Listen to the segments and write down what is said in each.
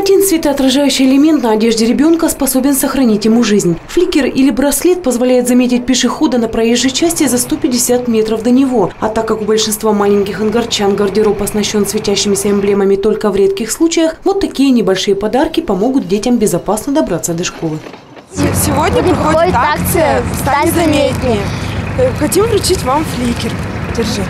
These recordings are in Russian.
Один светоотражающий элемент на одежде ребенка способен сохранить ему жизнь. Фликер или браслет позволяет заметить пешехода на проезжей части за 150 метров до него. А так как у большинства маленьких ангарчан гардероб оснащен светящимися эмблемами только в редких случаях, вот такие небольшие подарки помогут детям безопасно добраться до школы. Сегодня проходит акция «Стань заметнее». Э, Хотим вручить вам фликер. Держи.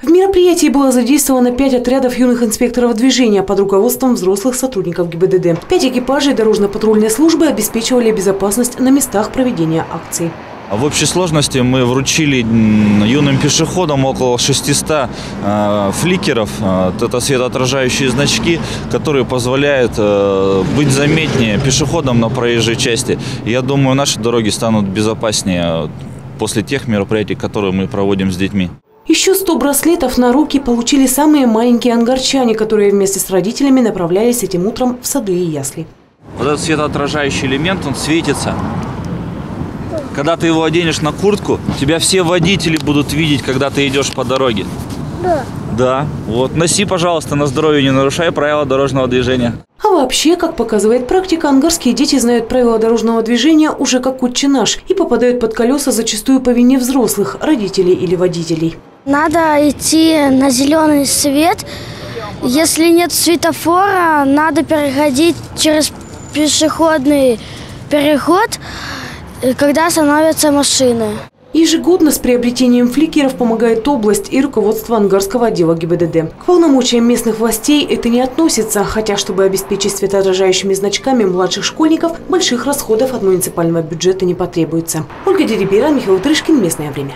В мероприятии было задействовано пять отрядов юных инспекторов движения под руководством взрослых сотрудников ГИБДД. Пять экипажей дорожно-патрульной службы обеспечивали безопасность на местах проведения акций. А В общей сложности мы вручили юным пешеходам около 600 э, фликеров. Э, Это светоотражающие значки, которые позволяют э, быть заметнее пешеходам на проезжей части. Я думаю, наши дороги станут безопаснее после тех мероприятий, которые мы проводим с детьми. Еще 100 браслетов на руки получили самые маленькие ангарчане, которые вместе с родителями направлялись этим утром в сады и ясли. Вот этот светоотражающий элемент, он светится. Когда ты его оденешь на куртку, тебя все водители будут видеть, когда ты идешь по дороге. Да. Да. Вот. Носи, пожалуйста, на здоровье, не нарушай правила дорожного движения. А вообще, как показывает практика, ангарские дети знают правила дорожного движения уже как отче наш и попадают под колеса зачастую по вине взрослых, родителей или водителей. Надо идти на зеленый свет. Если нет светофора, надо переходить через пешеходный переход, когда становятся машины. Ежегодно с приобретением фликеров помогает область и руководство ангарского отдела ГИБДД. К полномочиям местных властей это не относится, хотя чтобы обеспечить светоотражающими значками младших школьников, больших расходов от муниципального бюджета не потребуется. Ольга Дерибера, Михаил Трышкин. Местное время.